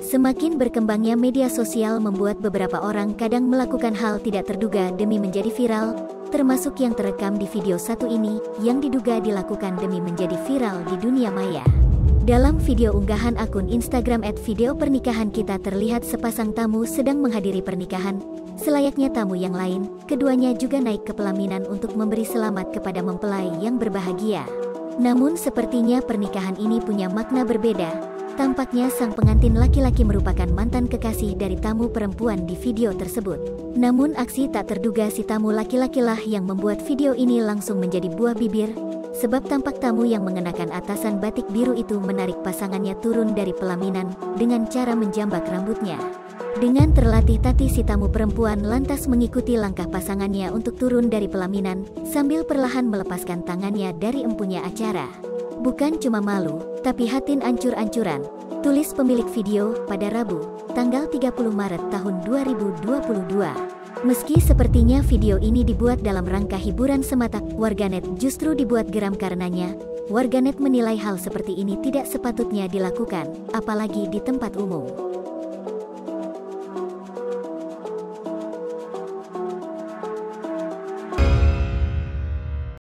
Semakin berkembangnya media sosial membuat beberapa orang kadang melakukan hal tidak terduga demi menjadi viral, termasuk yang terekam di video satu ini, yang diduga dilakukan demi menjadi viral di dunia maya. Dalam video unggahan akun Instagram at video pernikahan kita terlihat sepasang tamu sedang menghadiri pernikahan. Selayaknya tamu yang lain, keduanya juga naik ke pelaminan untuk memberi selamat kepada mempelai yang berbahagia. Namun sepertinya pernikahan ini punya makna berbeda, Tampaknya sang pengantin laki-laki merupakan mantan kekasih dari tamu perempuan di video tersebut. Namun aksi tak terduga si tamu laki-laki lah yang membuat video ini langsung menjadi buah bibir, sebab tampak tamu yang mengenakan atasan batik biru itu menarik pasangannya turun dari pelaminan dengan cara menjambak rambutnya. Dengan terlatih tati si tamu perempuan lantas mengikuti langkah pasangannya untuk turun dari pelaminan, sambil perlahan melepaskan tangannya dari empunya acara. Bukan cuma malu, tapi hatin ancur-ancuran, tulis pemilik video pada Rabu, tanggal 30 Maret tahun 2022. Meski sepertinya video ini dibuat dalam rangka hiburan semata, warganet justru dibuat geram karenanya. Warganet menilai hal seperti ini tidak sepatutnya dilakukan, apalagi di tempat umum.